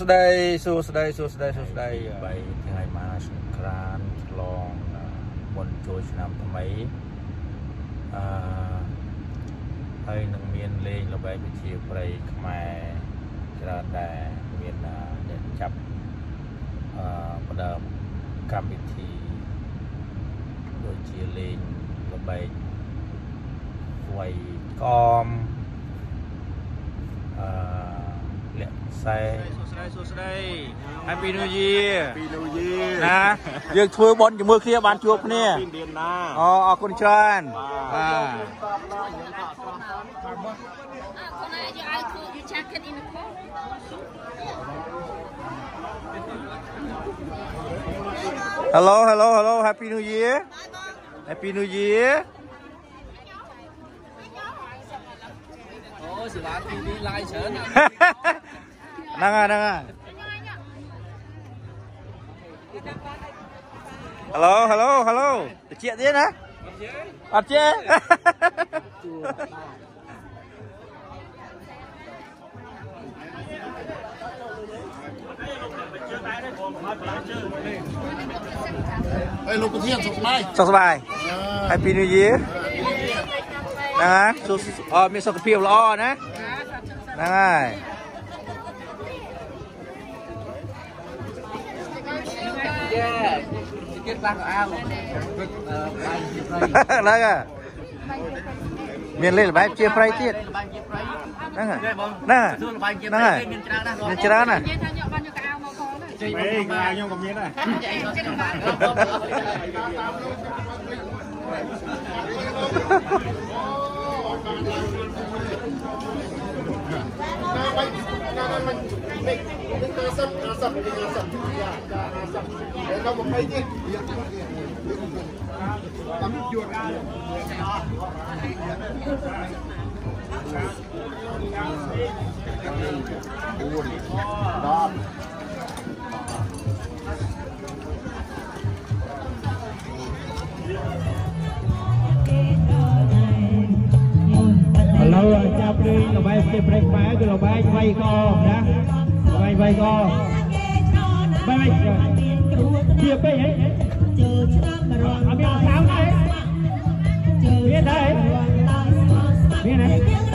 ស្ដីសួស្ដីសួស្ដីសួស្ដីបីថ្ងៃមកសង្ក្រានឆ្លងមុនចូលឆ្នាំថ្មីអឺហើយនឹងមានលេងល្បែងវិជាប្រៃខ្មែរច្រើនដែរមានអ្នកចាប់អឺបដើមកម្មវិធីដូចជាលេងល្បែងវាយកមអឺ លាក់ខ្សែសួស្ដីសួស្ដី Happy New Year ពីនូយីណាយើងធ្វើបន់ជាមួយគ្នាបានជួបគ្នាពីឥណ្ឌាណាអូអរគុណច្រើនបាទ Can I, you, I put your jacket in the car? Hello Hello Hello Happy New Year Happy New Year 嗰時懶啲啲拉腸啊！得啊得啊！Hello à, à. hello hello, chị đi nè. Ở chứ. Ê, lúc có thiên sọc bài. Sọc bài. Ờ. Happy New Year. Ờ. ហ្នឹងហើយសុខអត់មានសុខភាពល្អណាហ្នឹងហើយគេខ្លះក៏អាវគិតបាយជាប្រៃហ្នឹងហើយមានលេខល្បែងជាប្រៃទៀតបាយជាប្រៃហ្នឹងហើយទេបងហ្នឹងហើយសួរបាយជាហ្នឹងប្រៃហើយមានច្រើនណាស់មានច្រើនណាស់ Vậy thôi nhậu bao nhiêu cái áo màu con đấy. ជ័យអេខ្ញុំក៏មានដែរចៃរត់ចាំបានឥ លេងល្បែងជាប្រេកខ្មែរគឺល្បែងវាយកណាល្បែងវាយកបែបជាពេកហ៎ជើឆ្នាំរងអត់មានខាងទេមានដែរមានទេ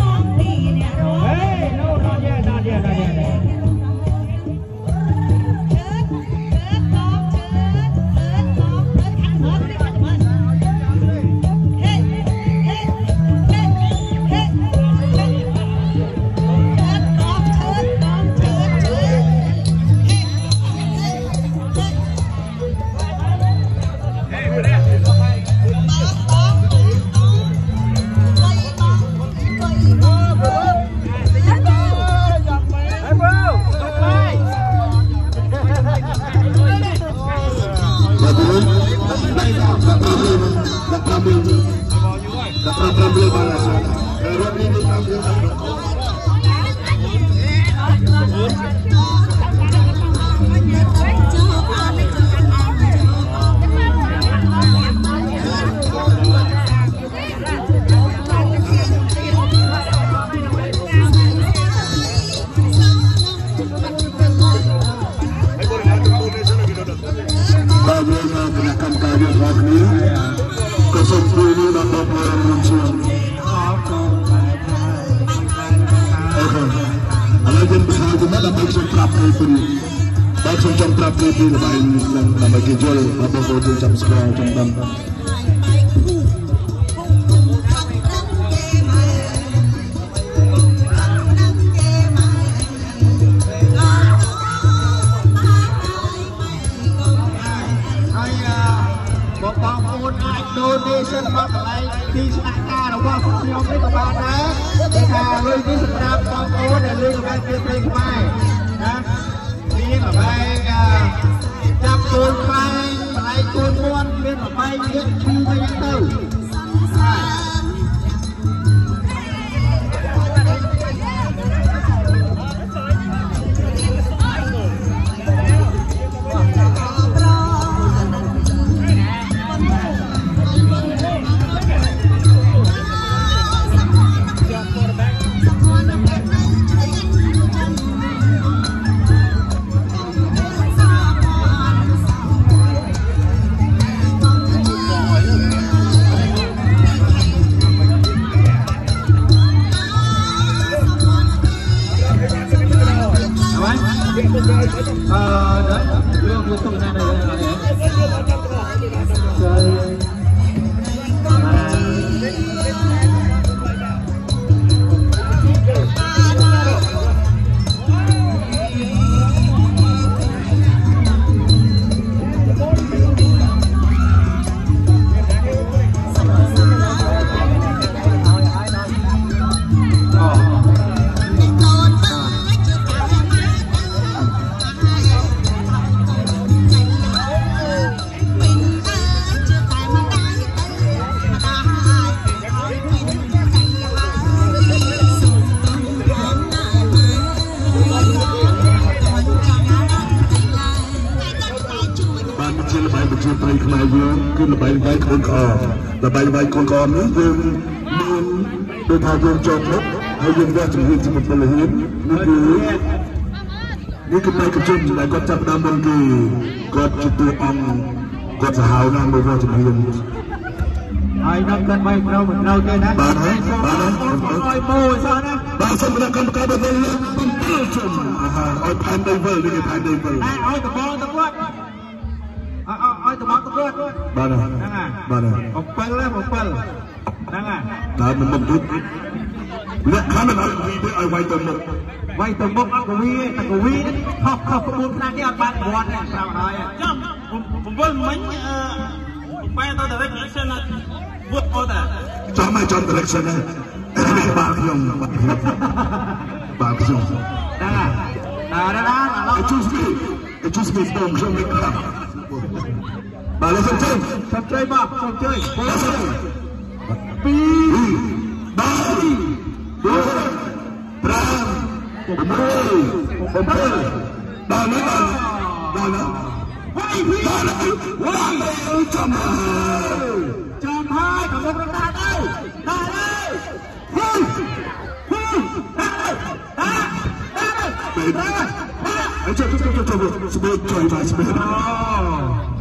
កូនក្អមនេះយើងមានដូចថាយើងចប់មុខហើយយើងវត្តជំនាញជាមួយពលហ៊ាននេះគឺនេះគឺបេក្ខជនដែលគាត់ចាប់ផ្ដើមមុនគឺគាត់ជាតួអង្គគាត់សាហាវណាស់មួយវត្តជំនាញហើយដល់គាត់បីត្រូវមិនត្រូវទេណាបាទហើយបាទហើយឲ្យម៉ូសោះណាបាទសូមគណៈកម្មការបន្តលើក7ជំអាហាឲ្យផែនដីវិលនេះគេផែនដីវិលតែឲ្យដបងទៅគាត់ឲ្យឲ្យដបងទៅគាត់បាទហើយហ្នឹងហើយបាទហើយ7ណា7ហ្នឹង ហើយដើរមកមុខទៀតលក្ខខណ្ឌដល់វីទៅឲ្យវាយទៅមុខវាយទៅមុខអត់កវីទេតែកវីនេះខុសខុសក្បួនខ្នាតនេះអត់បានវត្តទេប្រាប់ហើយចាំ7មិញអឺបែរទៅ direction ណាវត់អត់ទេចាំមកចាំ direction ណាបាទខ្ញុំបាទខ្ញុំបាទខ្ញុំហ្នឹងហើយដល់ដល់ដល់ Excuse me Excuse me បងខ្ញុំមិនខាប់បាទលោកសំចិនសុំជួយមកសុំជួយបាទសំចិនពី chồng hai thằng ông ta đây ta đây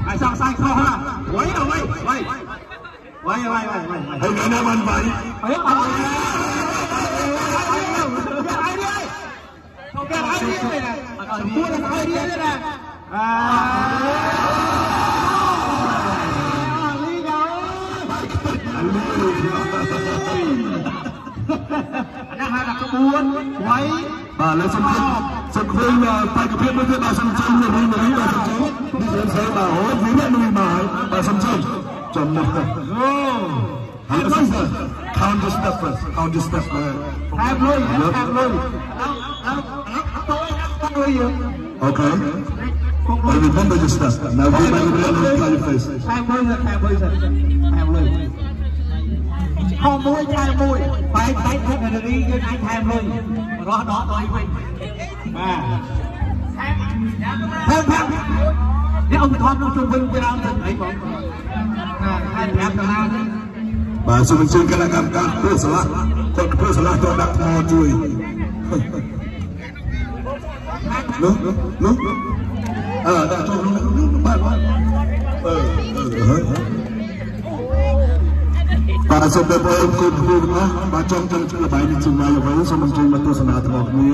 Ai sang sang kho ha. Quấy rồi mày. Mày. Mày mày mày mày. Anh em ăn vậy. Ấy. Tukar hadiah tidak? Semua hadiah tidak? Nah, anak kebun, wai. Nah, langsung sebelum pagi pagi itu langsung cium lebih dari langsung cium. Di sini saya tahu, bila lebih mahal langsung cium. Contoh. Count the step first. Count the step first. Time low, time low. Okay. I remember your stuff. Now go back and look at your face. ខែ1ខែ1សិនខែ1ខែ1ខែ1បាយបាយថតនារីយើងអាចថែមលុយរស់ដល់ដល់វិញបាទថែមថែមថែមនេះអង្គធំនោះជួយវិញពីដើមទៅអីបងណាខែ5ដុល្លារនេះបាទសូមអញ្ជើញគណៈកម្មការធ្វើស្លាកគាត់ធ្វើស្លាកទៅដាក់ថ្មជួយ នោះនោះអើដាក់ចូលនោះបាទបាទអឺអឺហើយបាទសូមបងប្អូនគុំគុំណាបាទចង់ចង់ល្បែងនេះជាមួយអ្វីសូមអញ្ជើញមកទស្សនាទាំងអស់គ្នា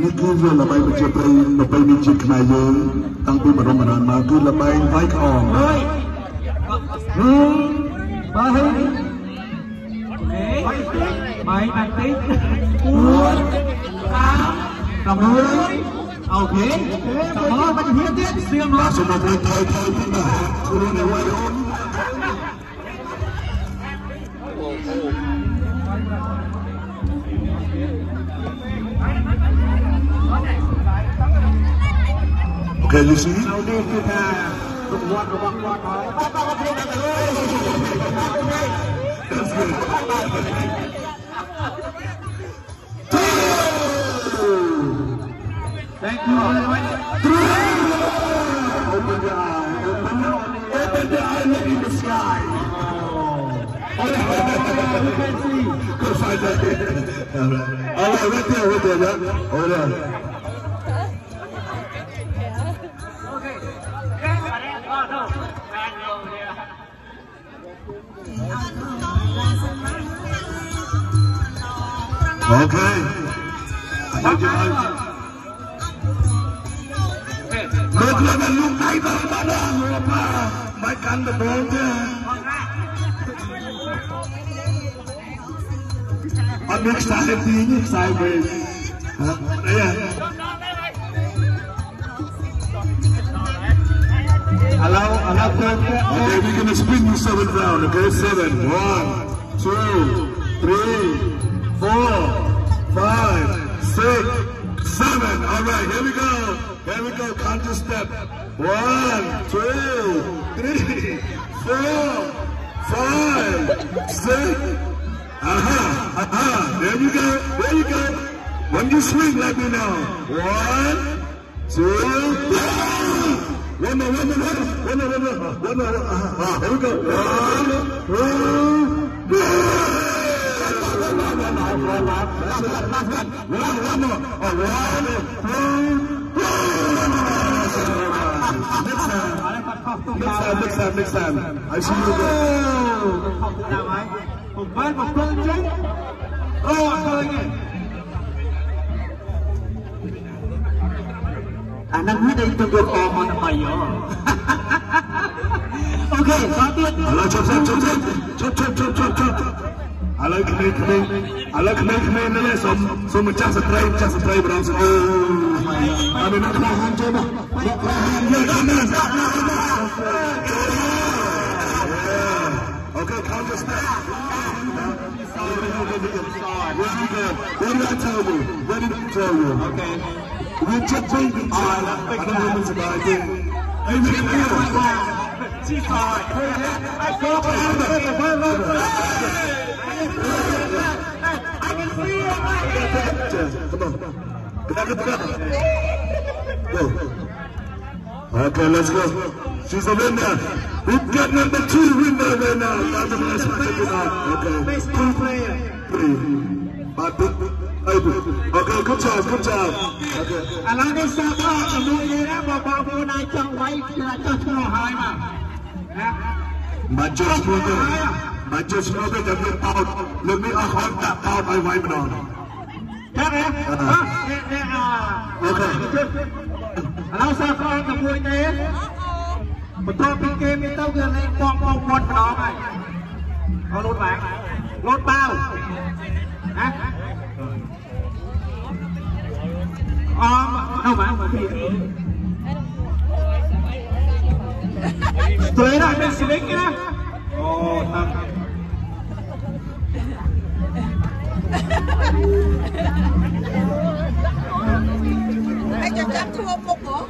នេះគឺជាល្បែងប្រជាប្រិយល្បែងនេះជាខ្មែរយើងតាំងពីបរមរានមកគឺល្បែងវាយក្អម ơi ba hơi bảy bảy tí bốn tám đồng đuôi ok đồng đó bắt hiến tiết xuyên បាទ luôn សូមបងប្អូនថយថយទៀតបាទខ្លួននៅវាយអូន Okay. Okay, you see? That's good. Thank you much Open your eye. Open your eye. Look in the sky. you can see Go find that. All right. All right, right there, right there, yeah. Hold on. Okay. Hold Might come Okay, we're gonna spin you seven round, okay? Seven. One, two, three, four, five, six, seven. All right, here we go. Here we go. Counter step. One, two, three, four, five, six. Aha, aha. There you go. There you go. When you swing, let me know. One, two, three. One more, one more, one more, one more, one more. Ah, here we go. One, two, three. One, one more. One, next time, next time, next time. I see you again. một bên một bên chính rồi thôi nghe à năng huyết đây tôi được to hơn mày rồi ok sao tiếp là chốt chốt chốt chốt chốt chốt chốt chốt ឥឡូវក្មេងៗឥឡូវក្មេងៗនៅលេសុំសុំម្ចាស់ស្ត្រីម្ចាស់ស្ត្រីបរំសអូអត់មានអ្នកខ្លះហានចូលមកអ្នកខ្លះហានយកដល់ណាអូខេខំទៅស្ដាប់ What did I tell you? What did I tell you? Okay. You just made me tell you. I don't know what's about it. Hey, man, you're a star. She's all right. I go for it. Come on. Get out of the Go. Okay, let's go. She's a winner. We've got number two winner right now. That's the last one. Check it out. Okay. best team player Three. My big, my big. Okay, good job, good job. Okay. ឥឡូវនេះសាប់អត់ជាមួយនេះណាបងបងប្អូនអាចចង់វាយគឺអាចចោះឆ្លោះហើយមកណា My just smoker. My just smoker จะមានបោតលើកនេះអស់ខនដាក់បោតឲ្យវាយម្ដង ចឹងហ៎នេះនេះអា អូខេ ឥឡូវសាប់អត់ជាមួយទេបន្ទាប់ពីគេមានទៅគឺលេងបងបងមាត់ម្ដងហើយអត់លូតបាំងលូតបាវណាអមនៅបាំងមកពី Straight up bên swing một anh chắc chắn thua một hả?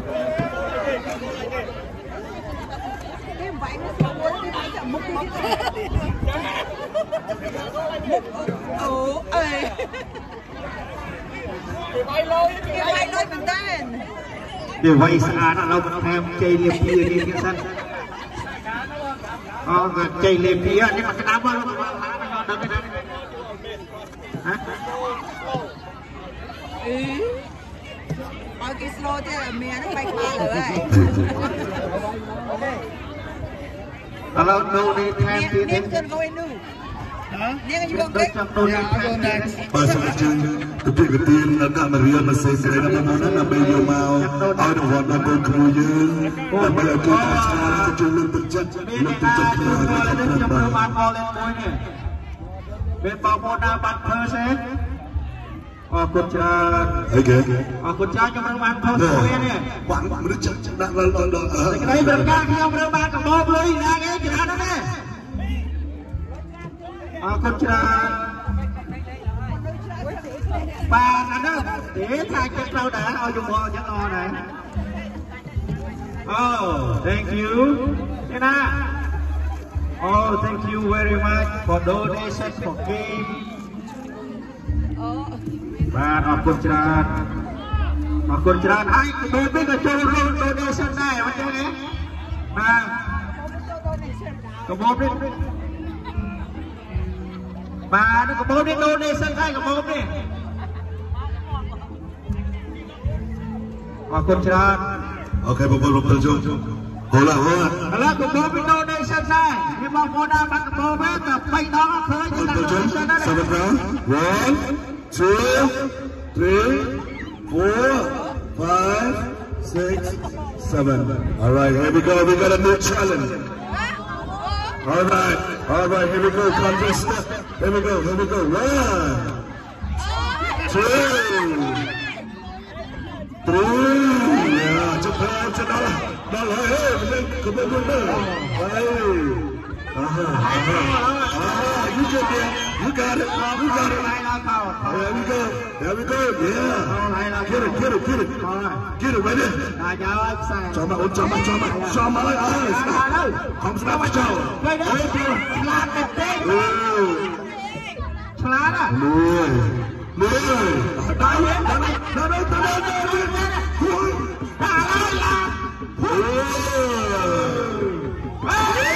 Em vậy nó muốn đi bây mục mục mục ừ ơi thì bay lôi thì bay lôi. mình tên. Thì vậy sao nó đâu mà nó theo chơi liệp kia đi cái sân. មកចៃលេពីនេះមកស្ដាប់មកដល់ទៅហ៎អឺបើគេស្លូទេមានបែកបាល់ហើយឥឡូវនោះនេះថែមទៀតនេះ can go in new ន biết ចាំដូននេះថែមទៀតបើសិនជាយើងទៅពីកទៀនដល់ដាក់មករៀនមកសេសេរីដល់មកដើម្បីយកមកឲ្យរង្វាន់ដល់កូនគ្រូយើងដើម្បីឲ្យកូនឆ្លាតទៅលើកទឹកចិត្តមានលើកតែទឹកចិត្តការគ្នាជួយឲ្យនេះតាមខ្ញុំបាមើលនបានបលលេងមួយនេះមានបងប្អូនដើរបាត់ភើសេអរគុណច្រើនអីគេអរគុណច្រើនខ្ញុំមើលបានភើមួយនេះបាក់មនុស្សចិត្តដាក់ដល់ដល់ដល់អឺសេចក្តីប្រកាសខ្ញុំរើបានកបោបលុយណាគេច្រើនណាស់ អរគុណច្រើនបានអានោះទេថាចិត្តត្រូវដែរឲ្យយំអរចឹងអរដែរអូ thank you ទេណា Oh, thank you very much for donation for game. បាទអរគុណច្រើនអរគុណច្រើនហើយកបោនេះក៏ចូលរួម donation ដែរអញ្ចឹងហ៎បាទកបោនេះ Bà nó có bố đến donation hay có bố đi អរគុណច្រើនអូខេបងប្អូនបងប្អូនជុំហូឡាហូឡាឥឡូវកំពុងពីដូនេសិនដែរមានបងប្អូនដើរបាត់កំពុងទៅតែ3ដងឃើញដល់ដូនេសិនដែរសូមប្រោ1 2 3 4 5 6 7 All right, here we go. We got a new challenge. All right, all right, here we go, contest. Here we go, here we go. One, two, three. Yeah, Japan, Japan, Japan. Hey, come on, come on, hey. Uh-huh, uh-huh, uh-huh. You took it. You got it, Mom. You got it. There we go. There we go. Yeah. Get it, get it, get it. Get it right there. Cho mày ôm cho mày, cho mày, cho mày. Không sao mà chào. Slap the thing. Slap à? Lười. Lười. Đau hết. Đau hết. Đau hết. Đau hết. Đau hết. Đau hết. Đau hết.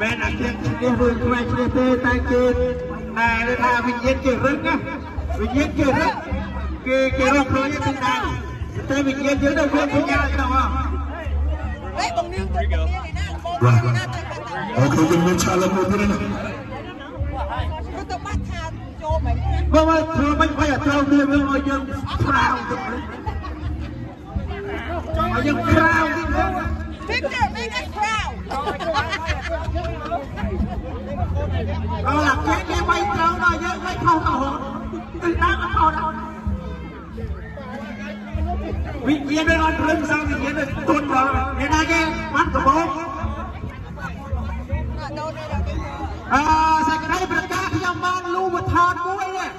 មែនអាគៀងឈ្នះឬខ្វែឈ្នះទេតែគេណែគេថាវិញ្ញាណគេរឹកណាវិញ្ញាណគេរឹកគេគេរកខ្លួនគេដែរតែវិញ្ញាណយើងទៅវាវិញ្ញាណទៅហ៎ហើយបងនាងទៅបងនាងឯណាបងនាងឯណា Ờ, thôi đừng nên trả lời một bên này vâng vâng thưa bánh quay ở trâu đưa với ngồi dân crowd ngồi ờ, dân crowd Victor, make us proud. Đó là cái cái bay trâu đó chứ, bay không đâu. Từ đó nó không đâu. Vị kia đây con rừng sang thì kia đây tuôn vào. Thế này kia, bắt tụi bố. អឺសេចក្តីប្រកាសខ្ញុំបានលូវថតមួយនេះ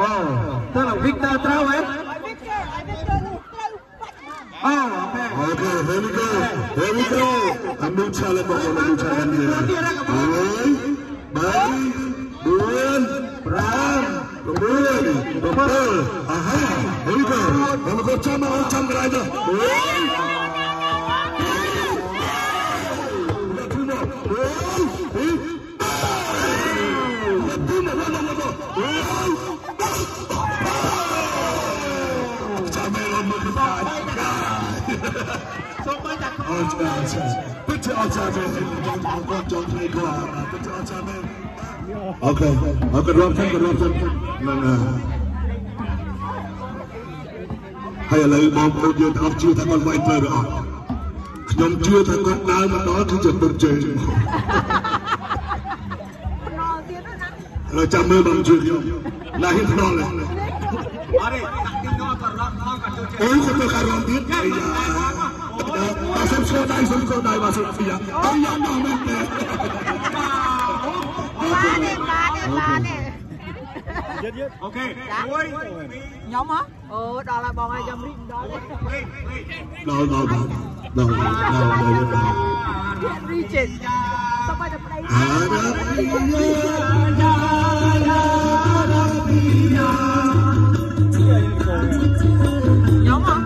អូតើវិកតើត្រូវហ៎អូអូខេហេមីកូហេមីកូអនុឆាលមកអនុឆាលនេះអូយ3 4 5 6 7អាហាហេមីកូហេមីកូចាំមកចាំក្រោយទៅអូយ Okay, okay, drop them, drop them. No, no. Hay là lấy bom một giờ áp chiêu thằng con vay tới rồi. ខ្ញុំជឿថាគាត់ដើរមកដល់គឺជាពុតជើងហើយចាំមើលបងជឿខ្ញុំឡាហ៊ានផ្ដល់ទេ អរេដាក់ទីនោះក៏រត់ផងក៏ជួយ អូគាត់ទៅការរំទៀតអាយ៉ាអត់សុំស្គាល់ដៃសុំស្គាល់ដៃមកសុំពីយ៉ាអាយ៉ាមកមែនទេ Ba nè, ba nè, ba nè. អូខេមួយ Nhóm hả? Ừ, đó là bọn ai dâm rinh đó đấy. ដល់ដល់ដល់ដល់ដល់ដល់ Richard. Sao bay đập đây? អារ៉ា Nhóm hả? Yeah, you see the boss. អូខេអូខេដល់ខ្ញុំអរណាស់មើលមើល đầu đầu đầu lên đầu nhóm hả?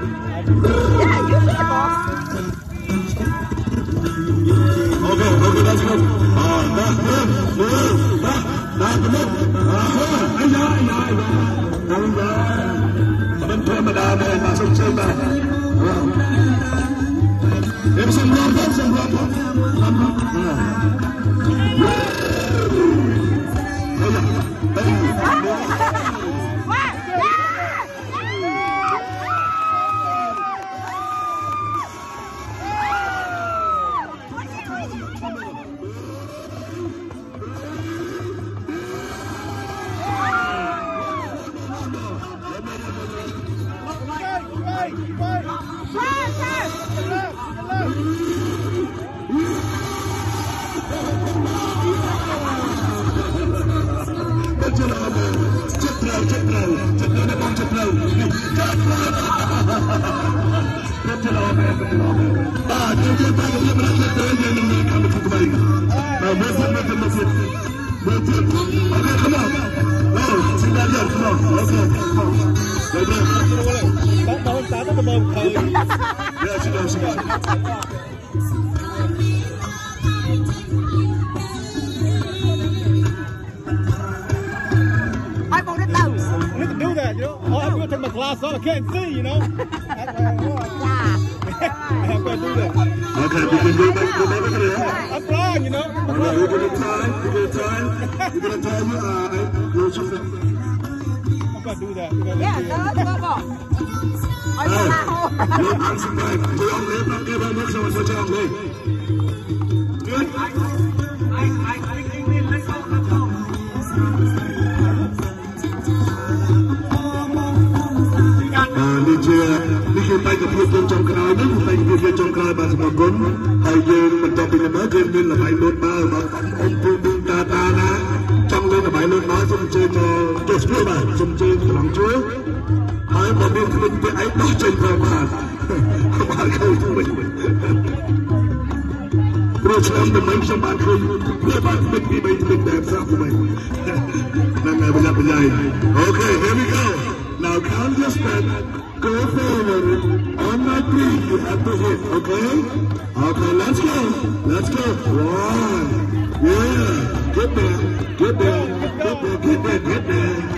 Yeah, you the boss. Okay, okay, that's good. Ah, that's good. That's that's good. Ah, yeah, yeah, yeah. Come on, come on, come on, come on, come on, come on. Hepsini bırakın, hepsini bırakın. Hocam. I'm gonna do that. Yeah, that's what I'm ចុះជួយបាទសូមអញ្ជើញប្រឡងជួយហើយបើមានគ្មានពីឯងដោះចេញទៅបាទបាទឃើញទៅវិញព្រោះឆ្នាំដំណឹងខ្ញុំបានឃើញវាបានពេញពីបីពេញតែស្រាប់ទៅហ្នឹងហើយប្រយ័ត្នប្រយែង Okay here we go now count your step go forward on my three you have to hit okay okay let's go let's go one yeah get there get there get there get there get there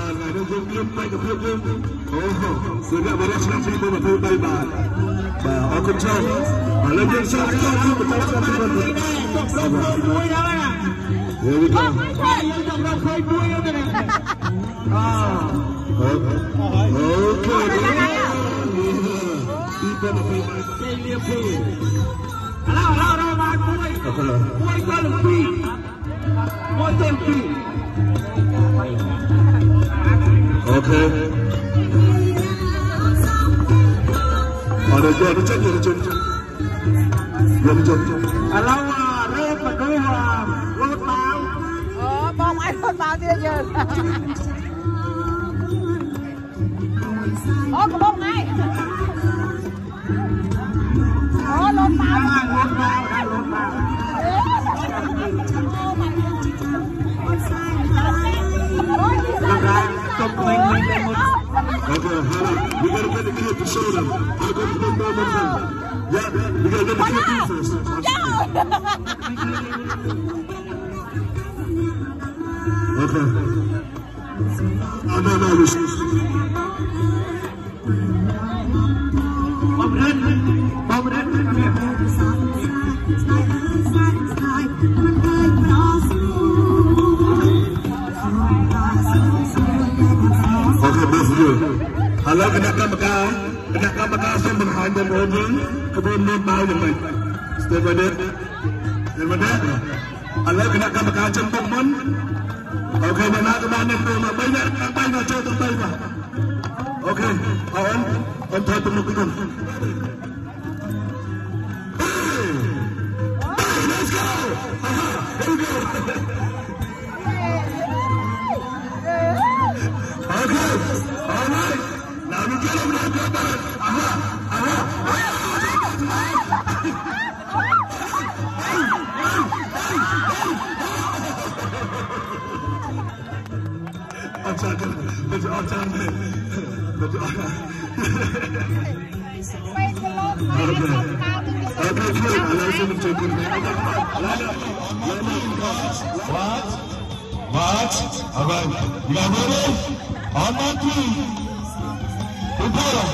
ថ្ងៃនេះយើងមានបេក្ខភាពយើងអូគឺអ្នកបរិយាឆ្នាំ2023បាទបាទអរគុណច្រើនឥឡូវយើងសាកចូលទៅបន្តឆ្នាំ2023មួយដល់ណា Here we go យើងចង់រកឃើញមួយទៅណាអូអូខេពីពេល2023ចេញលៀបពីឥឡូវឥឡូវរកបានមួយមួយក៏លំពីមួយទៅពី អូខេអរគុណជិះជិះជិះជិះជិះឥឡូវរេបដូរលូតបាវអូបងអាយលូតបាវទៀតយើងអូកបងអាយអូលូតបាវលូតបាវលូតបាវ We gotta get the kid to show them. I'm gonna put them on them. Yeah, we gotta get the kid to first. Okay. Oh, no, no, គណៈកម្មការគណៈកម្មការសូមបង្ហាញបងប្អូនយើងក្បួនមើលបាយយ៉ាងម៉េចស្ទើរបើនេះស្ទើរបើនេះឥឡូវគណៈកម្មការចំពុកមុនអូខេអ្នកណាក៏បាននេះទៅមក3នាក់ខាងបាយមកចូលទៅទៅបាទអូខេអរអូនថតទៅមុខទៅ Let's What? What? All right. You got ready? On my three. Prepare.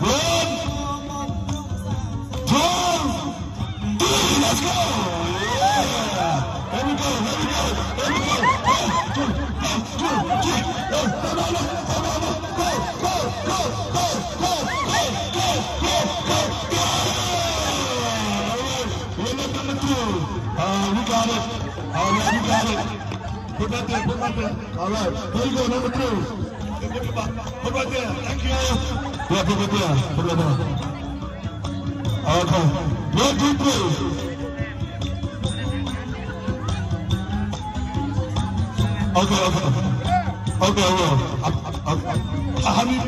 One, two, three. Let's go. Yeah. Here we go. Here we go. Here we go. One, two, one, two, three. Put that there, put that there. All right, there you go, number three. Put right there. Thank you. Yeah, put it there. Put it there. Okay. One, two, three. Okay, okay. Okay, up, up. Uh, how many?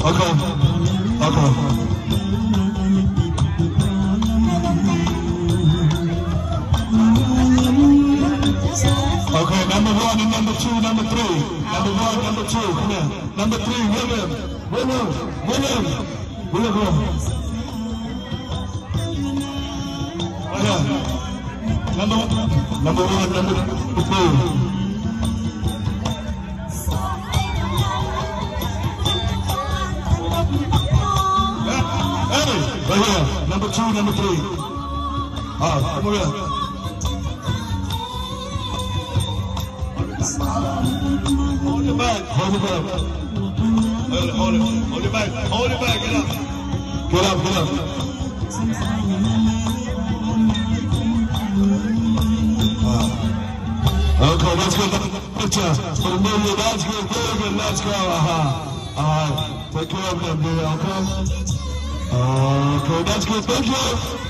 Okay. Okay. Okay, number one and number two, number three. Number one, number two, come here. Number three, William. William, William. William, go. Yeah. Number one, number one, number two. Hey, right here. Number two, number three. Ah, come over Hold it back. Hold it back. Hold it, hold it. Hold it back. Hold it back. Get up. Get up, get up. Ah. Okay, let's get the picture. For the that's good. Very good. Let's go. Uh-huh. All right. Take care of them, dear, okay? Okay, that's good. Thank you.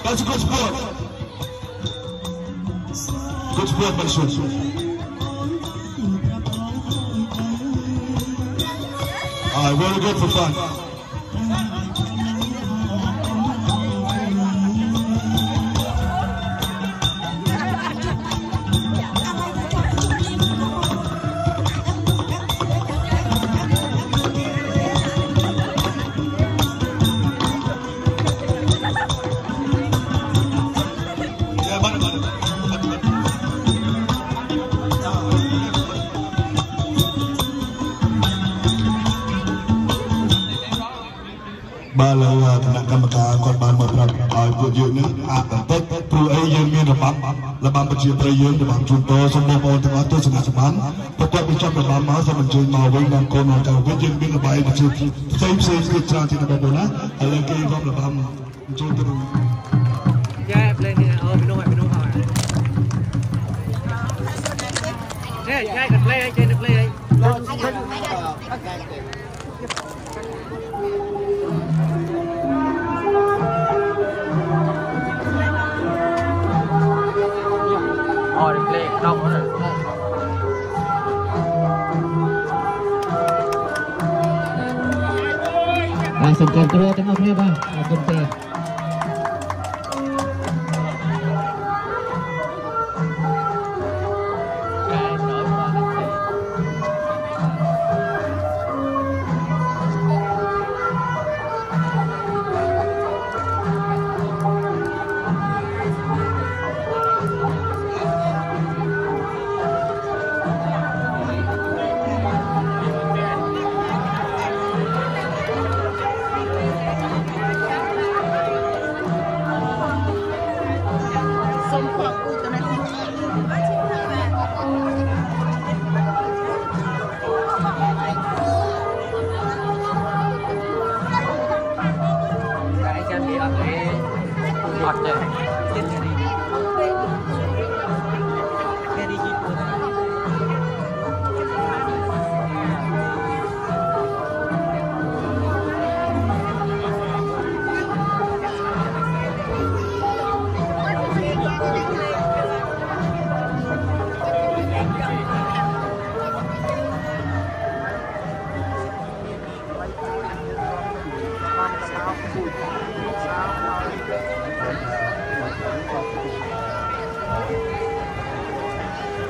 That's a good sport. Good sport, my son. All right, where to go for fun? ជាប្រិយយើងរបាំជូនពរសូមបងប្អូនទាំងអស់ទស្សនៈសម្បានប្រកបបញ្ចប់របាំមកសូមអញ្ជើញមកវិញដល់កូនមកទៅវិញយើងមានរបាយវិទ្យាផ្សេងផ្សេងទៀតច្រើនទៀតបងប្អូនណាឥឡូវគេរាប់របាំអញ្ជើញទៅ se encontró, tenemos nueva, la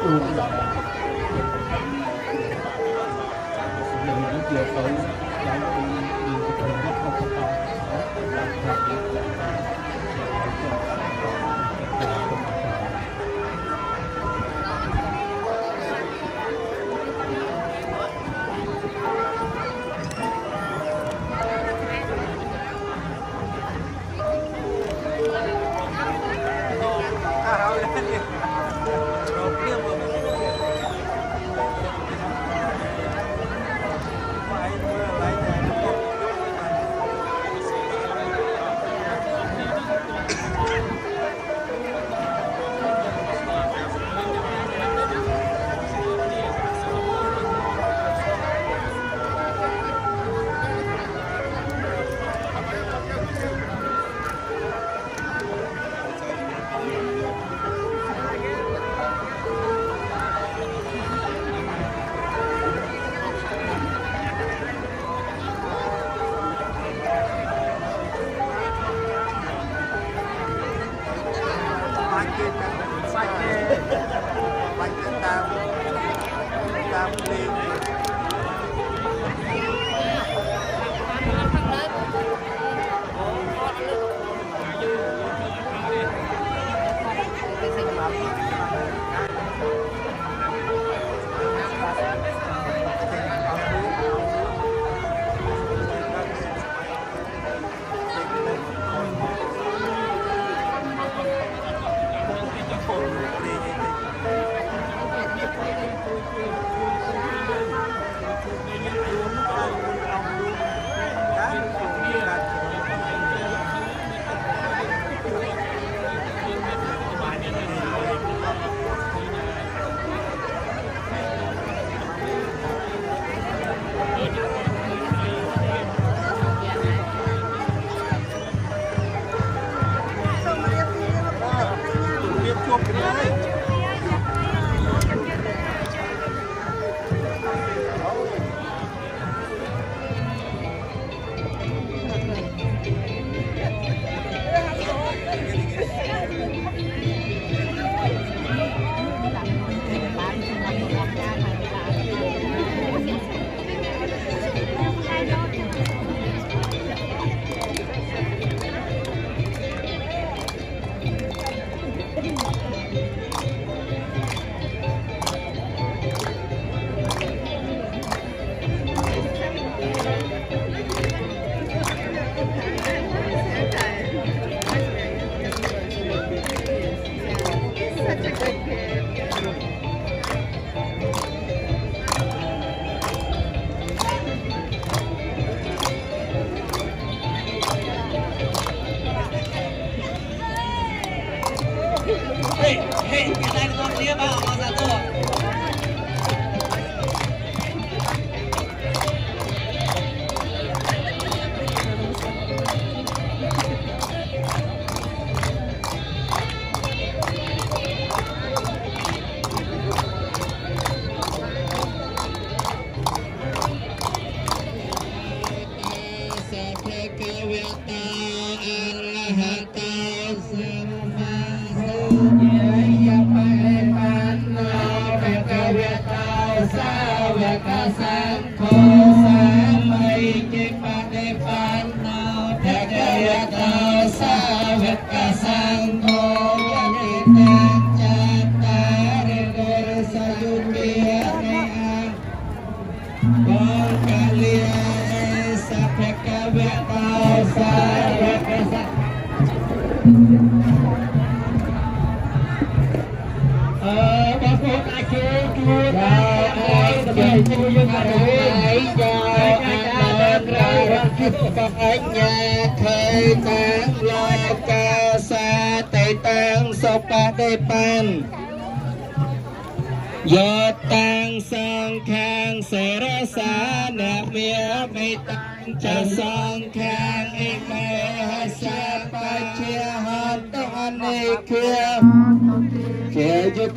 嗯。嗯。嗯。嗯。嗯。嗯。嗯。嗯。嗯。嗯。嗯。嗯。嗯。嗯。嗯。嗯。嗯。嗯。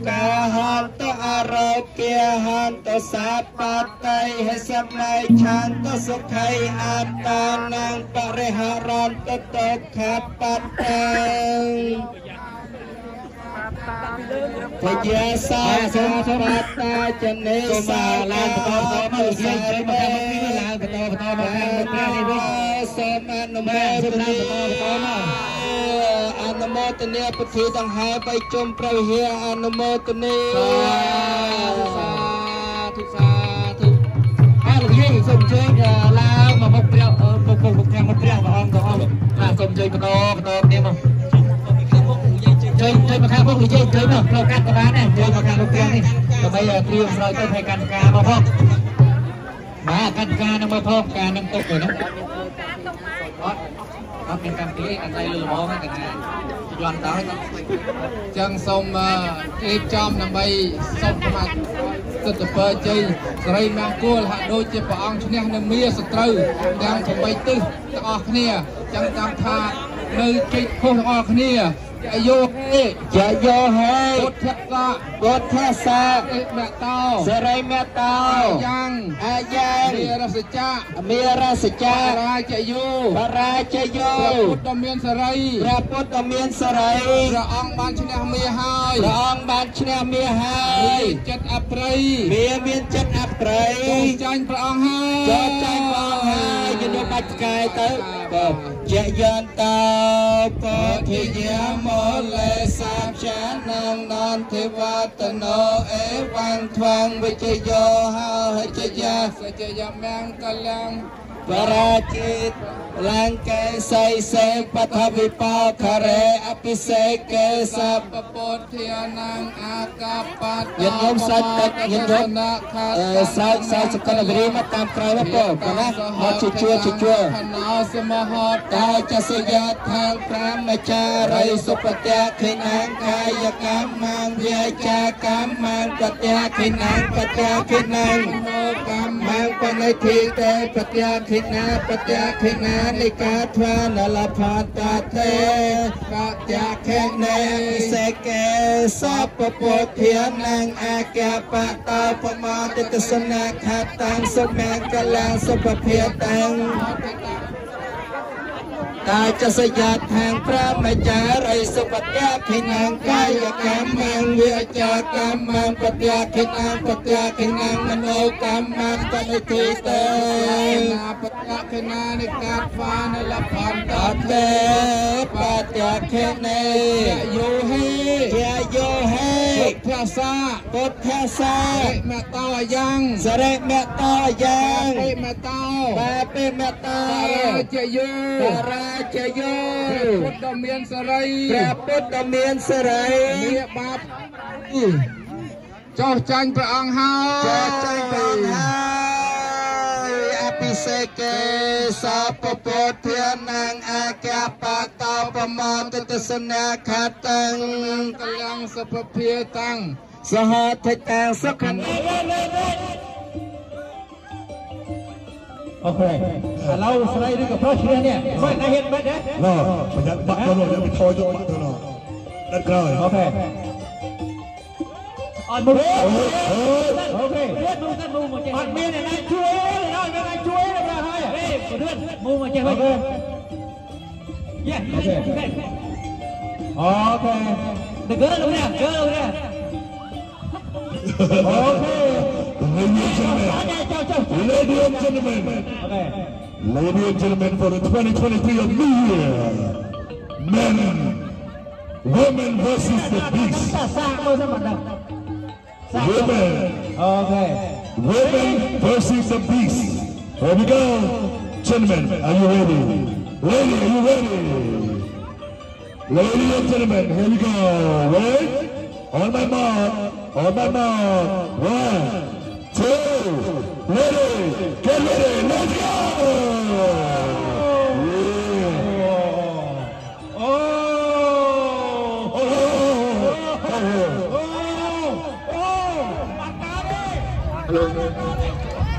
កាហតអរោគាហតសាបតៃហសម័យឆន្ទសុខៃអតានាងបរិហរន្តតខបតៃពជាសាសាសរតាចនេសាឡានបតបមកយាយទៅមកខាងមុខនេះឡើងបតបតមកខាងមុខនេះវិញសូមអនុមោទនាបតបតមកអនុមោ ទនាពិធីដង្ហែបៃជុំព្រះវិហារអនុមោទនីសាធុសាធុហើយលោកយាយសូមអញ្ជើញឡើងមកមុខព្រះមុខមុខខាងមុខព្រះព្រះអង្គទាំងអស់បាទសូមអញ្ជើញបដបដគ្នាមកជើញជើញមកខាងមុខលោកយាយជើញមកផ្លូវកាត់ក៏បានដែរជើញមកខាងមុខព្រះនេះដើម្បីត្រៀមស្រោចទឹកឲ្យកាន់ការមកផងបាទកាន់ការនឹងមកផងការនឹងទុកទៅនោះអត់អត់មានកម្មវិធីអត់ឡៃលល្មងហ្នឹងកញ្ញា យន់ដែរអញ្ចឹងសូមរៀបចំដើម្បីសូមសម្រាប់ទិដ្ឋពើជ័យសរីមង្គលហាក់ដូចជាព្រះអង្គឈ្នះនៅមាសត្រូវទាំង8ទិសទាំងអស់គ្នាអញ្ចឹងតាមថានៅជ័យខុសទាំងអស់គ្នា អាយុហេជាយោហេពុទ្ធៈពុទ្ធសាអេមតោសេរីមេតោយ៉ាងអាយ៉ាងមេរសច្ចៈមេរសចារាជយោបរាជយោព្រះពុទ្ធដ៏មានសេរីព្រះពុទ្ធមានសេរីព្រះអង្គបានឈ្នះមាសហើយព្រះអង្គបានឈ្នះមាសហើមាយសចិត្តអប្រ័យមាសមានចិត្តអប្រ័យចូលចាញ់ព្រះអង្គហើយចូលចាញ់ព្រះអង្គហើយយល់បាច់ឆ្កែទៅបាទជាយន្តោពុទ្ធិយាមលេសាបចានាងននទេវតនោអេវ៉ាំងថ្វាំងវិជយោហោហិជយាសច្ចយមង្គលាំងបរាជិតលង្កេសីសេបថវិបោខរេអភិសេកេសពពពុទ្ធានាងអាកាបតញាតិញោមស្រេចទឹកញាតិញោមអឺស្រោចស្រោចសកលវិរិមកតាមក្រោយមកពោកណាមកជាជួជាជួខណោសមហតតាចសយាខាងប្រាមចារិសុបតៈខិណាងកាយកម្មមាងវាចាកម្មមាងបតៈខិណាងបតៈខិណាងមោកម្មមាងបនិធិតេបតៈខិណាបតៈខិណានិកាធ្វានលផាតតេបតៈខិនេសេកេសពពុទ្ធានាងអាកាបតោបមតទសនាខាតាំងសុមេកលាសុភភាតាំង តាចសយាខាងព្រះម្ចារិសុបតៈខិណាងកាយកម្មមាងវិចាកម្មមាងបតៈខិណាងបតៈខិណាងមโนកម្មមាងបនិធិតេណាបតៈកណានិកាតហ្វានលផន្តតតេបតៈខិនេយោហេជាយោហេពុទ្ធសាពុទ្ធសាអេមតោយ៉ាងសរិមេតោយ៉ាងអេមតោបាពេមេតោរាជយោបរាជយោព្រះពុទ្ធដ៏មានសេរីព្រះពុទ្ធមានសេរីមានបាបចោះចាញ់ព្រះអង្គហើយចែកចែកព្រះអង្គហើយអពិសេសកេសាពពុទ្ធានាងអាកាបតោប្រមទទស្សនាខាតੰកលាំងសុភភាតាំងសហថិតាសុខន โอเคเราสไลด์ด้วยกับพ่อเชื่อเนี่ยไม่ได้เห็นไหมเนี่ยรอมันจะบักตัวหน่อยจะไปทอยตัวบักตัวหน่อยนั่นก็เลยโอเคอันมือโอเคโอเคเลือดมือกันมือมาเจ็บอันมีเนี่ยนายช่วยเลยนะไม่นายช่วยเลยนะให้เลือดมือมาเจ็บโอเคเย้โอเคโอเคเด็กเกิร์ลเนี่ยเกิร์ลเนี่ย Okay. Ladies and gentlemen, ladies and gentlemen, ladies and gentlemen, for the 2023 of New Year, men, women versus the beast. Women, Okay. women versus the beast. Here we go, gentlemen. Are you ready? Lady, are you ready? Ladies and gentlemen, here we go. Ready? On my mark, Obama, one, two, ready, get ready, let's go!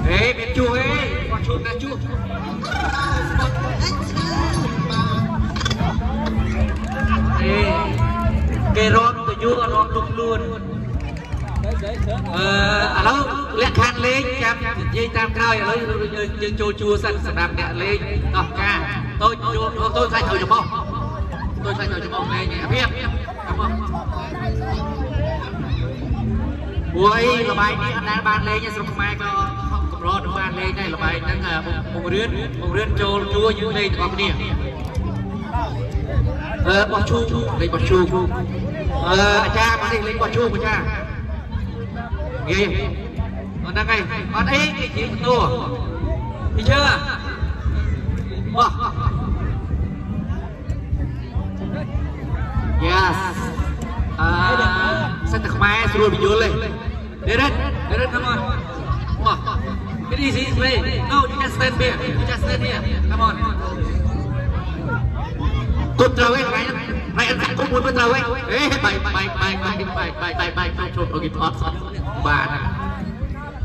Đấy, bên chua ấy, qua chua ra chua. Ê, cái rôn của chua rôn đúng luôn. អឺឥឡូវលក្ខខណ្ឌលេងចាំនិយាយតាមក្រោយឥឡូវយើងចូលជួសិនសម្រាប់អ្នកលេងដោះការតូចជួតូចសាច់ត្រូវចំហតូចសាច់ត្រូវចំហលេងអាភិបចំហពួកអីលបាយនេះអត់ដែលបានលេងស្រុកខ្មែរក៏កម្រទៅបានលេងដែរលបាយហ្នឹងពងរឿនពងរឿនចូលជួយើងលេងទាំងអស់គ្នាអឺបោះឈូកលេងបោះឈូកអឺអាចារ្យមកនេះលេងបោះឈូកអាចារ្យ Nggih. Ngono Yes. Kamu. Ini sih, Good right? វឯងថ្ងៃថ្ងៃអត់គុំមួយមិនត្រូវឯងអេបាយបាយបាយបាយបាយបាយបាយបាយបាយជុំអូគេថតសតបាទ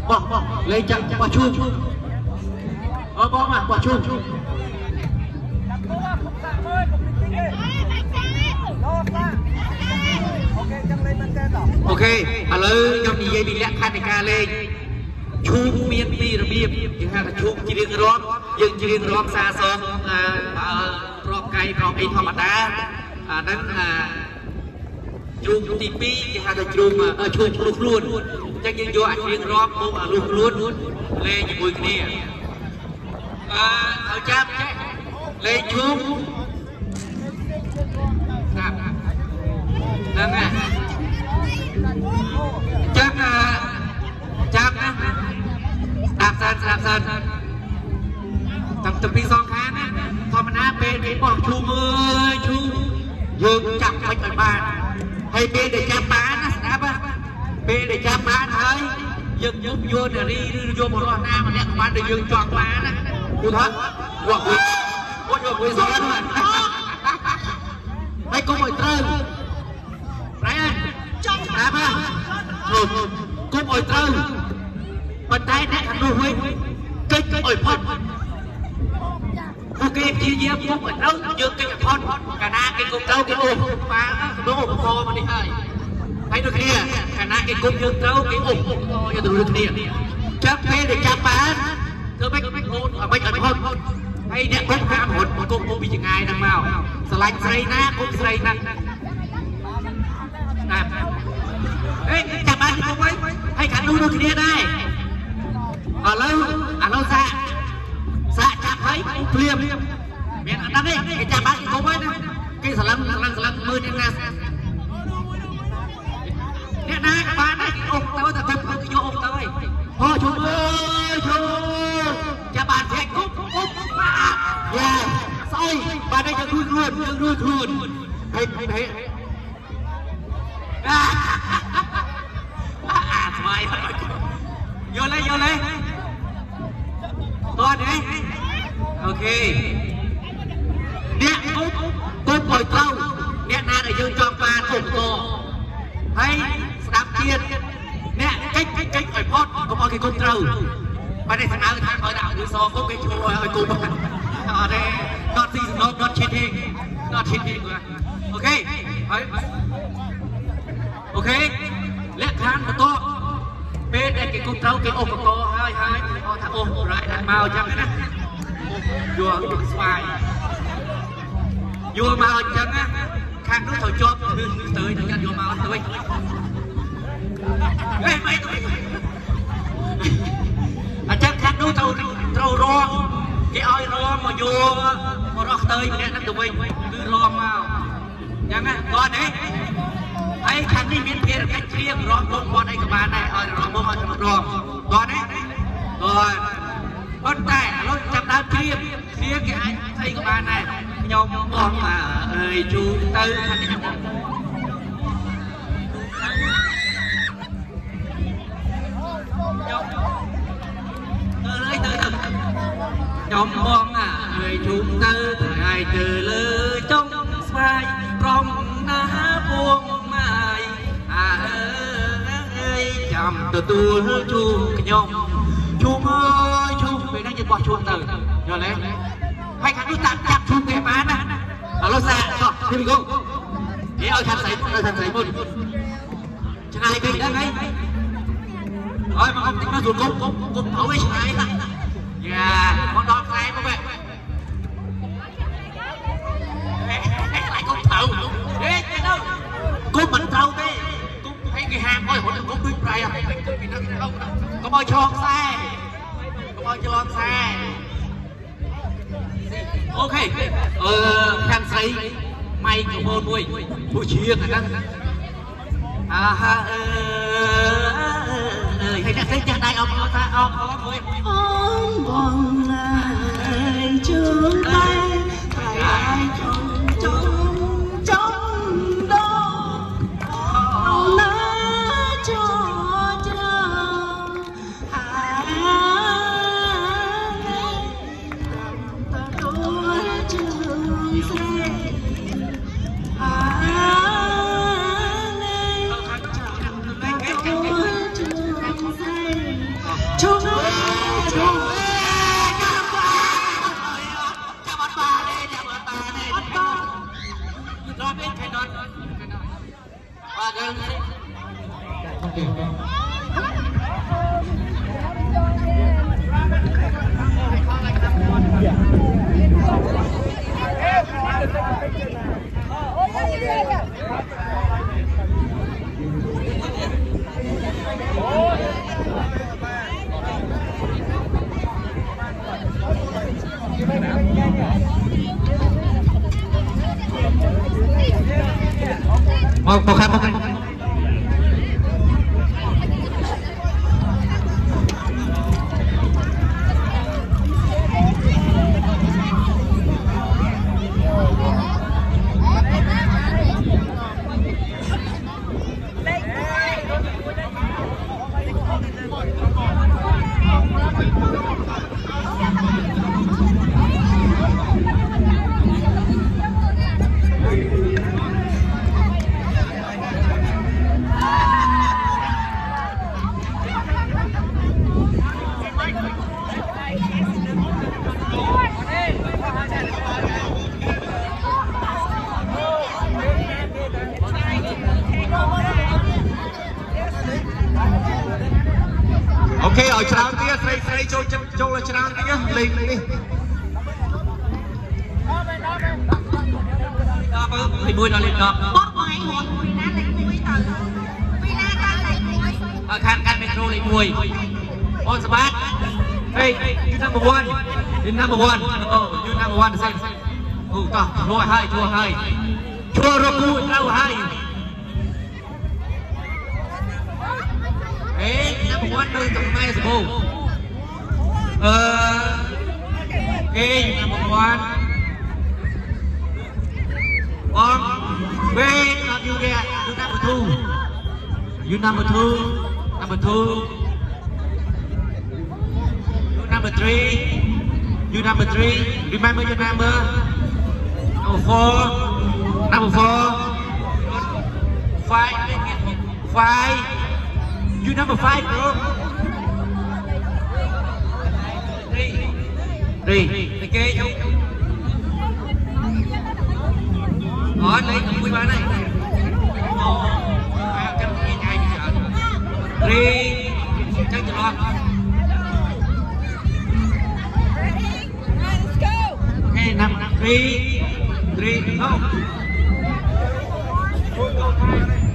បោះបោះលេងចាំបោះជូអើបងមកបោះជូអូខេឥឡូវខ្ញុំនិយាយពីលក្ខខណ្ឌនៃការលេងឈូកមានពីររបៀបយើងហៅថាឈូកជារៀងរាប់យើងជារៀងរាប់សាសងអឺប្របកាយប្របអីធម្មតា អាហ្នឹងអាជ្រូកទី2គេហៅថាជ្រូកឈូកព្រោះខ្លួនអញ្ចឹងយើងយកអាជ្រៀងរាប់មកអាលុះខ្លួនលេងជាមួយគ្នាអឺឲ្យចាប់ចេះលេងឈូកស្ដាប់ហ្នឹងណា chắc là chắc á đạp sân đạp sân tập tập đi son khán á យើងចាប់មិនបានហើយពេលដែលចាប់បានណាស្ដាប់ពេលដែលចាប់បានហើយយើងយកយកនារីឬយកបុរសណាម្នាក់បានដែលយើងចង់បានណាគូថាគាត់គាត់យកគួយសនហ្នឹងហើយកុំឲ្យត្រូវប្រែចង់ស្ដាប់ណាកុំឲ្យត្រូវប៉ុន្តែអ្នកនោះវិញកិច្ចឲ្យផុត ពួកគេព្យាយាមគុំឲ្យត្រូវយើងកិច្ចឲ្យផុតកាលណាគេគុំត្រូវគេអូសបានក្នុងឧបករណ៍មកនេះហើយហើយដូចគ្នាកាលណាគេគុំយើងត្រូវគេអូសយើងទៅដូចគ្នាចាប់ពេលដែលចាប់បានធ្វើម៉េចអូនឲ្យមិនឲ្យផុតហើយអ្នកគុំហាមរត់គុំគុំពីចងាយហ្នឹងមកស្រឡាញ់ស្រីណាគុំស្រីហ្នឹងណាហេចាប់បានគុំវិញហើយខាងនោះដូចគ្នាដែរឥឡូវឥឡូវសាកายกูเปลี่ยนเมียนอันนั้นเองไอ้จ่าบ้านเขาไว้นะไอ้สลังสลังสลังมือเนี่ยนะเนี่ยนะบ้านไอ้อกเต้าแต่ทำเขาจะโยอกเต้าไอ้พ่อชมเลยชมจ่าบ้านแทงกุ๊บกุ๊บมาแย่ใส่บ้านไอ้จะรุ่นรุ่นยังรุ่นรุ่นให้ให้ให้สบายโยนเลยโยนเลยตอนไหน នេះខេអ្នកគុំគុំឲ្យត្រូវអ្នកណាដែលយើងចង់បានឧបករណ៍ហើយស្ដាប់ទៀតអ្នកកិច្ចកិច្ចកិច្ចឲ្យផុតកុំឲ្យគេគុំត្រូវបើនេះស្នើថាឲ្យដាក់ឬសគុំគេជួយឲ្យគុំបានអត់ទេ not season not not cheating not cheating អូខេហើយអូខេលក្ខខណ្ឌបន្ទាប់ពេលដែលគេគុំត្រូវគេឧបករណ៍ហើយហើយគេថាអូរ៉ាយដាក់មកអញ្ចឹងណា យកយកស្វាយយកមកអញ្ចឹងណាខាងនោះត្រូវជាប់គឺទៅទៅយកមកទៅវិញហេមិនទៅអញ្ចឹងខាងនោះត្រូវត្រូវរងគេឲ្យរងមកយកមករស់ទៅម្នាក់ហ្នឹងទៅវិញគឺរងមកអញ្ចឹងណាគាត់ទេហើយខាងនេះមានភារកិច្ចជ្រៀងរងគុំគាត់អីក៏បានដែរឲ្យរងមុខឲ្យរងគាត់ទេគាត់ ប៉ុន្តែឥឡូវចាប់ដើមជ្រៀងជ្រៀងគេអាចស្អីក៏បានដែរខ្ញុំបងអើយជូនទៅខាងនេះខ្ញុំខ្ញុំទៅលើទៅទៅខ្ញុំបងអើយជូនទៅថ្ងៃទៅលើចុងស្វាយប្រំណាពួងម៉ាយអើយចាំទទួលជូនខ្ញុំជូនអើ យជូនពេលនេះយើងបោះជូនទៅយល់ទេហើយខាងនេះតាក់ចាប់ជូនគេបានណាឥឡូវសាចុះពីគងនិយាយឲ្យខាងស្រីទៅខាងស្រីមុនឆ្ងាយពេកហ្នឹងហើយហើយមកតិចមកសួរគុំគុំគុំទៅឲ្យឆ្ងាយណាយ៉ាមកដល់ខ្លែមកបែបlại cũng thầu ê cái đâu cô mình thầu đi cô hay cái hàng coi hỏi cô tuyết ray à có bao cho xe có bao cho xe ok ờ khăn sấy may của môn mùi mùi chia cả đó à ha ờ hay là thấy chân đây ông ông ta ông ông mùi ông bằng lại trường tay thầy ai trong trong Mau, mau, mau. Remember your number number four number four five five you number five bro. Three three okay you Rồi, lấy cái ba này. three hai, cắt cái chắc cho three, three, oh. go.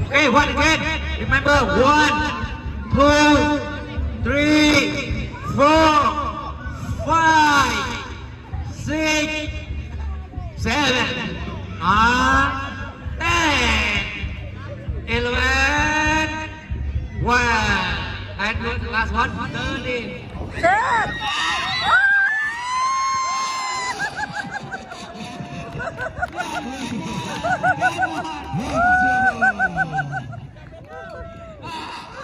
Okay, one again. Remember, one, two, three, four,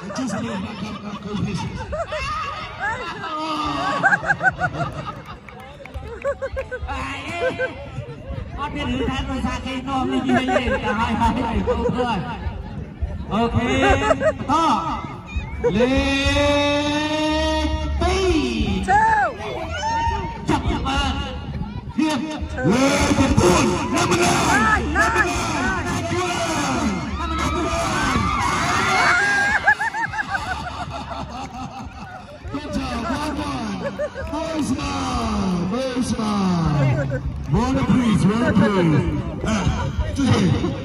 It just made my dumb dumb go pieces. Con biết hứa hát cái nó mới như vậy cả hai hai hai. Ok, to lên. dia Liverpool 6-6 Good job, one one. Bozma, Bozma. Run a please, run a please. Ah, just here.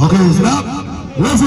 若いですが、ラス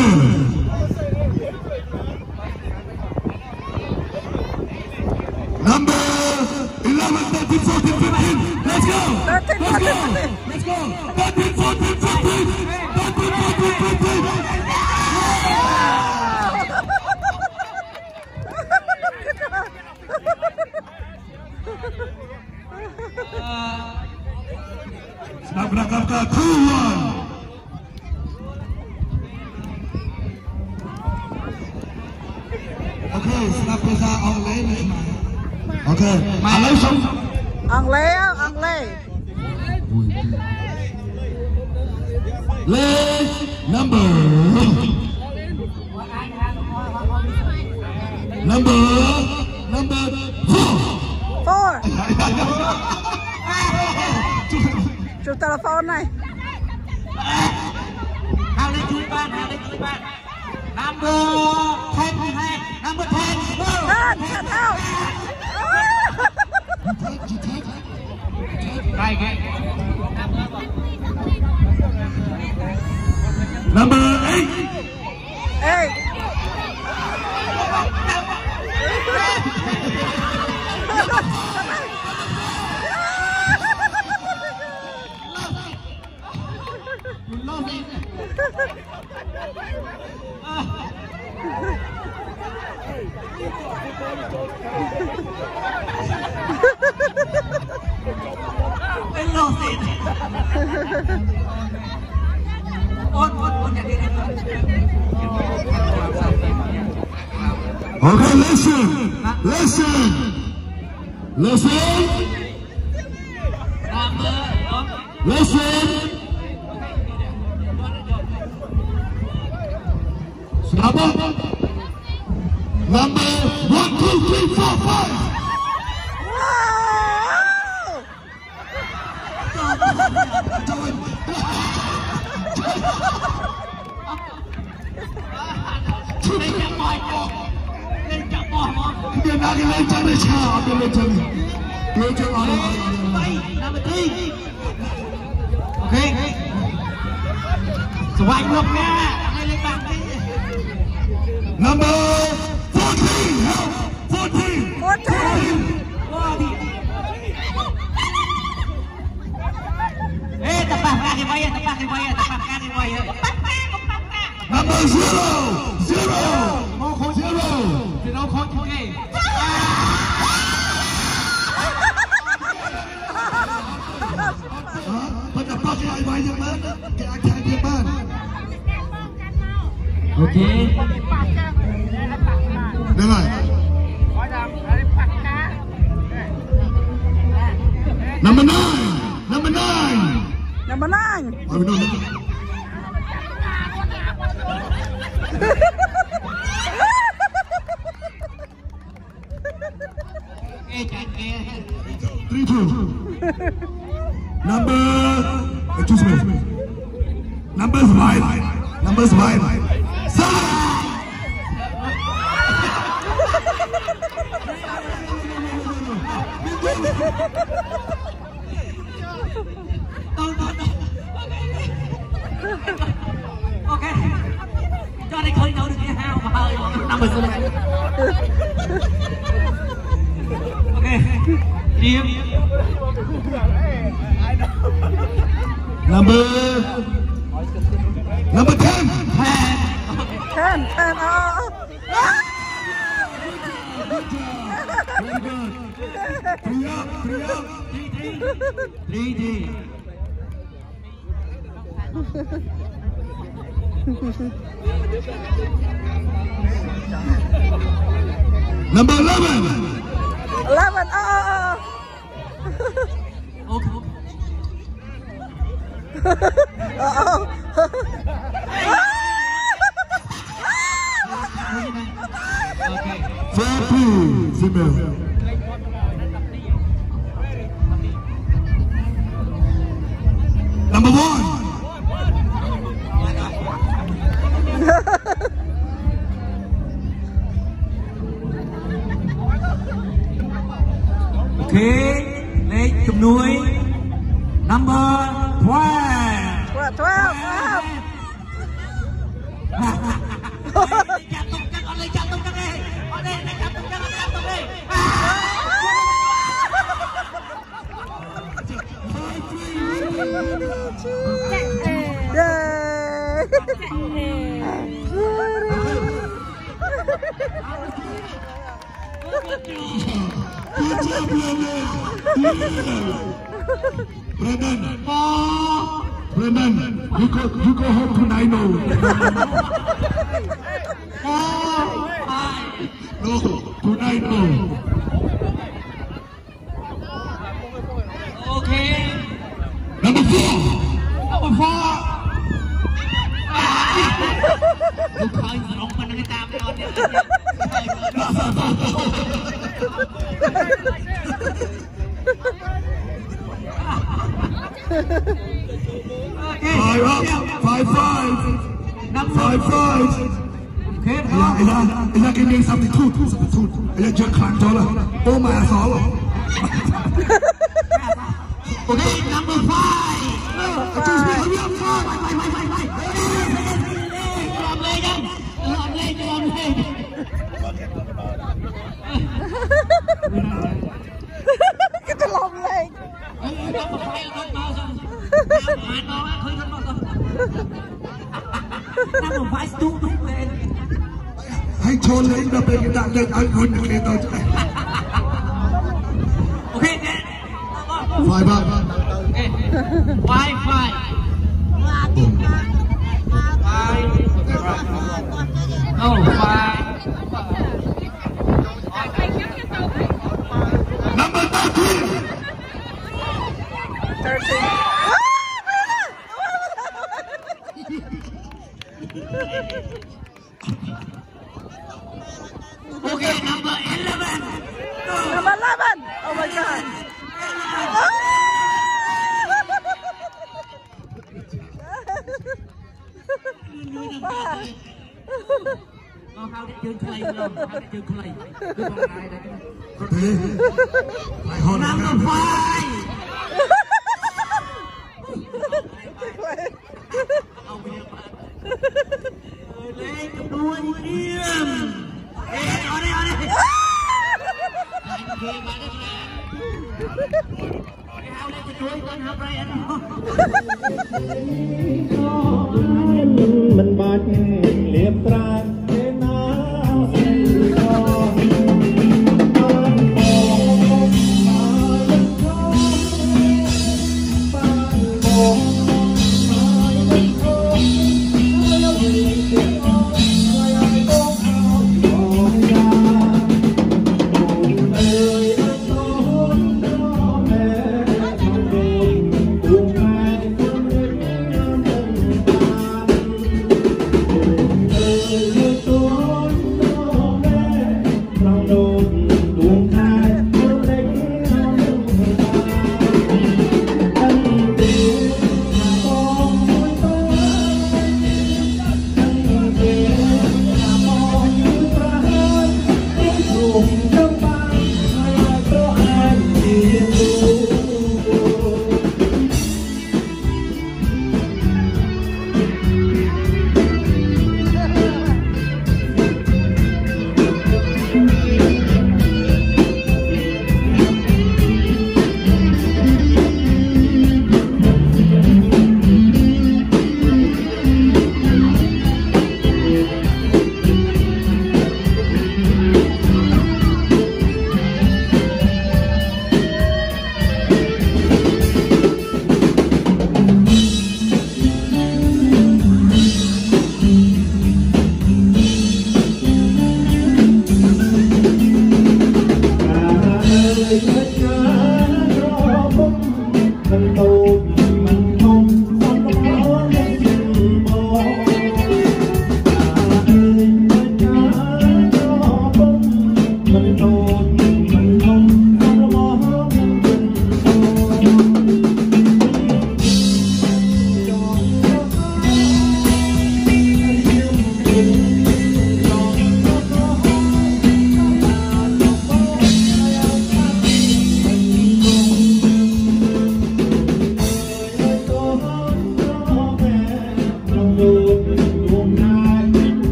Okay, listen, listen, listen, you. Number number ten. Ten, ten. Oh. Very. Three up, three up. Three D. Number 11. 11, oh, oh, oh. Uh oh. Thank you, female. Kita lom lagi. Hãy cho lên đập bên ta lên ăn hơn được lên tôi. Ok, phải ba. Phải phải. Five. Oh, five.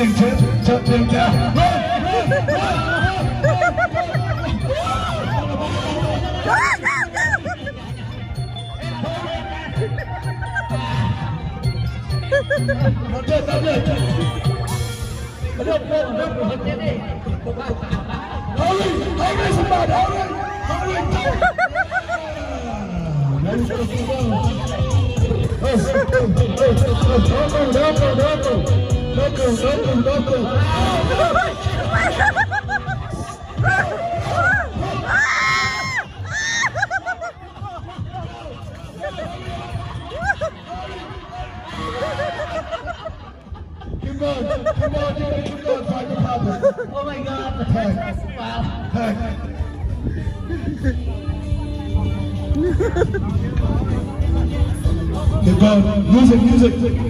something good, something bad. Double, double, double. Somebody, hurry, hurry. Come on, come on, Jimmy, come on, your papa. Oh my God. Wow. Hey. Keep going. Music, music.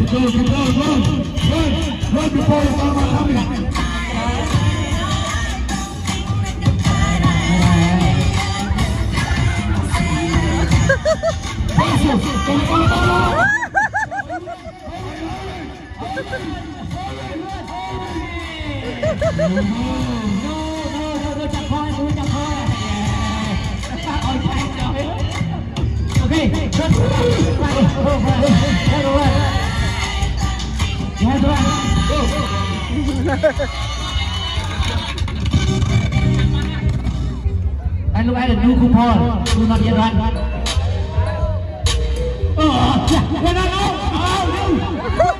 Because you gotta run, run, run before you find my coming. Okay, anh lúc ấy là nu không thôi nu nó điện thoại Oh, yeah, yeah, no, no, oh, no.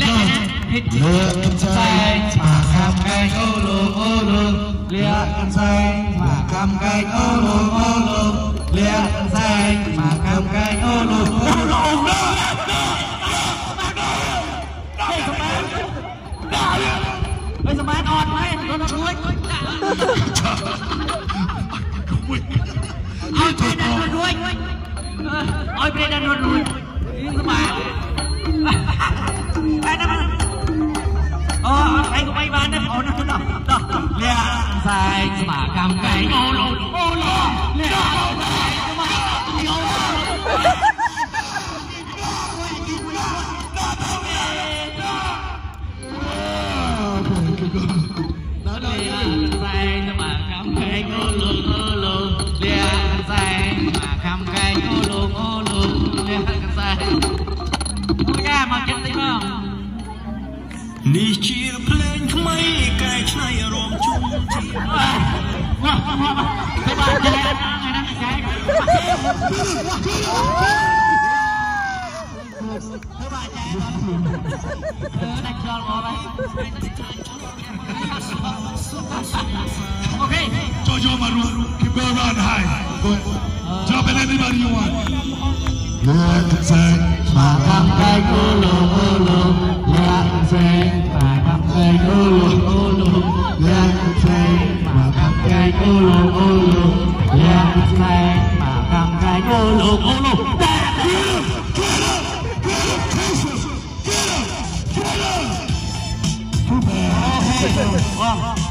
kencang. Lihat kencang, makam kai olong olong. Lihat kencang, makam kai olong olong. Lihat kencang, makam kai olong olong. Bây giờ bán on quá em, con nó đuối. Ôi, bây giờ nó đuối. Ôi, bây giờ nó đuối. Nhưng mà... เออใครก็ไปบ้านนะเอานะต่อต่อเรียกสาสมากรรมก่โอโลโอโลเรียกสาสมากรรมก่ នេះជាភ្លេងថ្មីកែច្នៃអារម្មណ៍ជុំជីចូលចូលមករួម keep going round high go ahead jump in anybody you want lượn xanh mà thăm cánh ô lô ô lô lượn xanh mà thăm cánh ô lô ô lô lượn xanh mà thăm cánh ô lô ô lô lượn xanh mà thăm cánh ô lô ô lô đạt Wow.